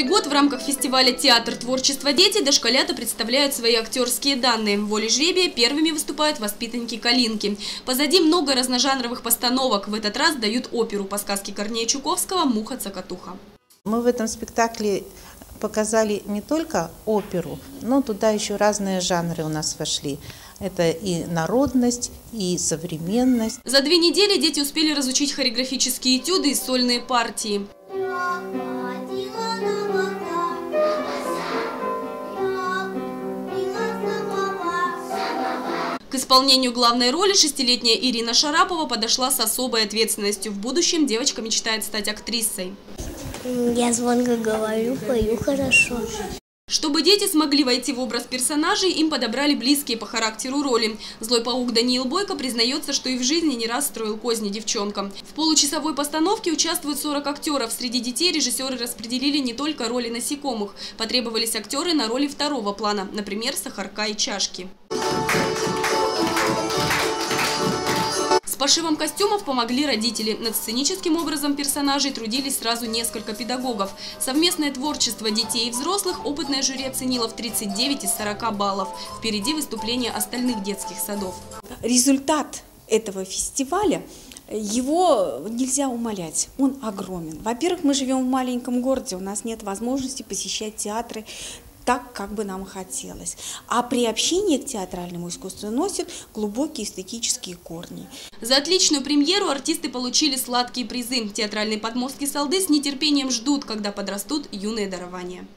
Четвертый год в рамках фестиваля «Театр творчества дети» дошколята представляют свои актерские данные. В воле жребия первыми выступают воспитанники «Калинки». Позади много разножанровых постановок. В этот раз дают оперу по сказке Корнея Чуковского «Муха-цокотуха». Мы в этом спектакле показали не только оперу, но туда еще разные жанры у нас вошли. Это и народность, и современность. За две недели дети успели разучить хореографические этюды и сольные партии. К исполнению главной роли шестилетняя Ирина Шарапова подошла с особой ответственностью. В будущем девочка мечтает стать актрисой. Я звонко говорю, пою хорошо. Чтобы дети смогли войти в образ персонажей, им подобрали близкие по характеру роли. Злой паук Даниил Бойко признается, что и в жизни не раз строил козни девчонкам. В получасовой постановке участвуют 40 актеров. Среди детей режиссеры распределили не только роли насекомых. Потребовались актеры на роли второго плана, например, Сахарка и Чашки. Пошивом костюмов помогли родители. Над сценическим образом персонажей трудились сразу несколько педагогов. Совместное творчество детей и взрослых опытное жюри оценило в 39 из 40 баллов. Впереди выступления остальных детских садов. Результат этого фестиваля его нельзя умолять, он огромен. Во-первых, мы живем в маленьком городе, у нас нет возможности посещать театры так, как бы нам хотелось. А приобщение к театральному искусству носит глубокие эстетические корни. За отличную премьеру артисты получили сладкие призы. Театральные подмостки «Салды» с нетерпением ждут, когда подрастут юные дарования.